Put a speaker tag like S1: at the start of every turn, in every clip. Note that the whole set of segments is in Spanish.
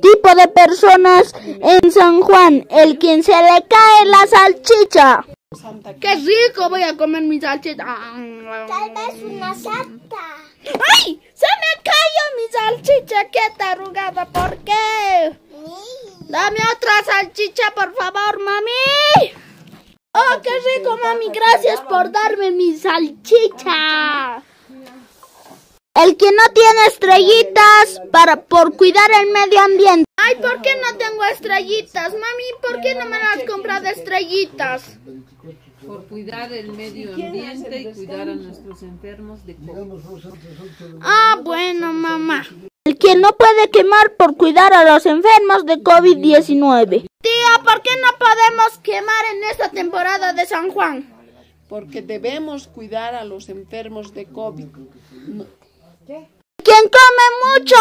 S1: tipo de personas en San Juan, el quien se le cae la salchicha. ¡Qué rico! Voy a comer mi salchicha.
S2: Tal vez una santa.
S1: ¡Ay! ¡Se me cayó mi salchicha! ¡Qué tarugada! ¿Por qué? Dame otra salchicha, por favor, mami. ¡Oh, qué rico, mami! Gracias por darme mi salchicha. El que no tiene estrellitas para por cuidar el medio ambiente. Ay, ¿por qué no tengo estrellitas? Mami, ¿por qué no me las comprado estrellitas?
S3: Por cuidar el medio ambiente y cuidar a nuestros enfermos de COVID.
S1: Ah, bueno, mamá. El que no puede quemar por cuidar a los enfermos de COVID-19. Tía, ¿por qué no podemos quemar en esta temporada de San Juan?
S4: Porque debemos cuidar a los enfermos de COVID.
S1: Quien come mucho,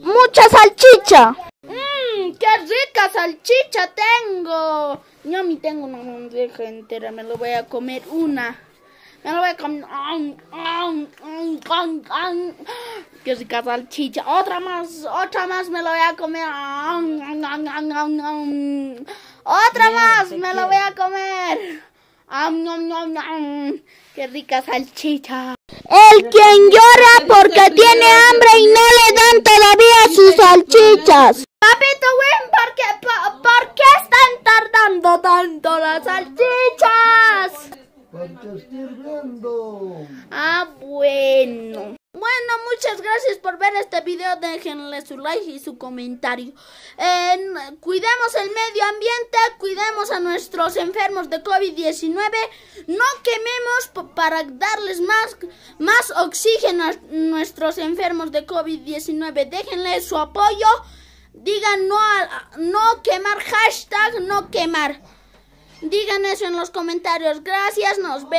S1: mucha salchicha. Mmm, qué rica salchicha tengo. Yo a mí tengo una bandeja entera, me lo voy a comer una. Me lo voy a comer. Qué rica salchicha. Otra más, otra más me lo voy a comer. Otra más me lo voy a comer. Qué rica salchicha. El quien llora porque tiene hambre y no le dan todavía sus salchichas. Papito Win, ¿por qué, por, por qué están tardando tanto las salchichas?
S5: Porque estoy hirviendo.
S1: Ah, bueno. Muchas gracias por ver este video. Déjenle su like y su comentario. Cuidemos el medio ambiente, cuidemos a nuestros enfermos de COVID-19. No quememos para darles más, más oxígeno a nuestros enfermos de COVID-19. Déjenle su apoyo. Digan no, a, no quemar, hashtag no quemar. Digan eso en los comentarios. Gracias, nos vemos.